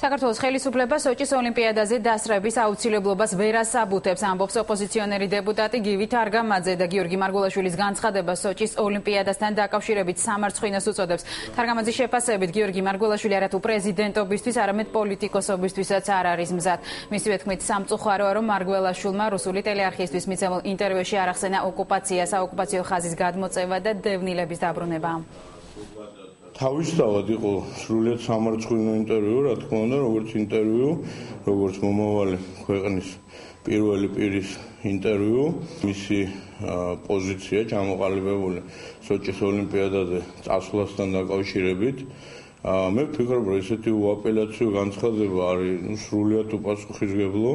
საქართველოს ხელისუფლება სოჭის ოლიმპიადაზე დასწრების აუცილებლობას ვერ ასაბუთებს, ამბობს ოპოზიციონერი დეპუტატი გივი თარგამაძე და გიორგი მარგულაშვილის განცხადება სოჭის ოლიმპიადასთან დაკავშირებით სამარცხინოს უწოდებს. თარგამაძის შეფასებით გიორგი მარგულაშვილი არათუ პრეზიდენტობისთვის, არამედ პოლიტიკოსობისთვისაც არ არის მზად. მისივე თქმით, სამწუხაროა, რომ მარგულაშვილმა რუსული ტელეარხისთვის მიცემულ ინტერვიუში არ ახსენა ოკუპაცია, საოკუპაციო ხაზის გადმოწევა და დევნილების დაბრუნება. თავისთავად იყო სრულიად სამარცხვინო ინტერვიუ, რა თქმა უნდა, როგორც ინტერვიუ, როგორც მომავალი ქვეყნის პირველი პირის ინტერვიუ, მისი პოზიცია ჩამოყალიბებული სოჭის ოლიმპიადაზე წასვლასთან დაკავშირებით. მე ვფიქრობ, რომ ესეთი უაპელაციო განცხადება არის სრულიად უპასუხისმგებლო.